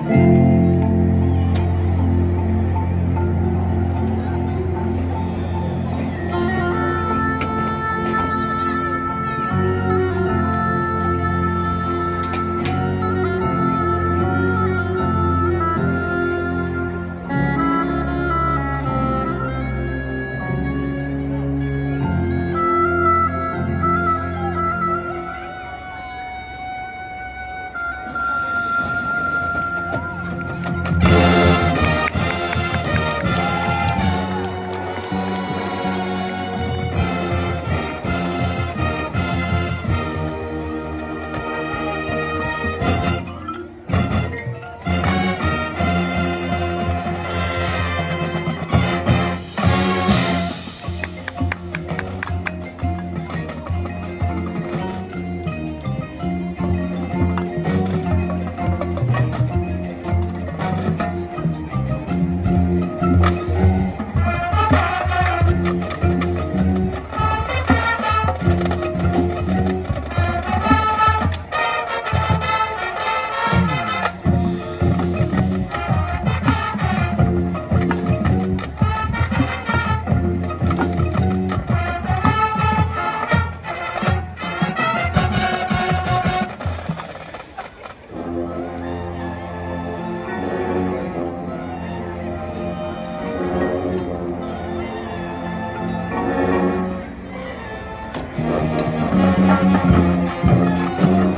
Música Música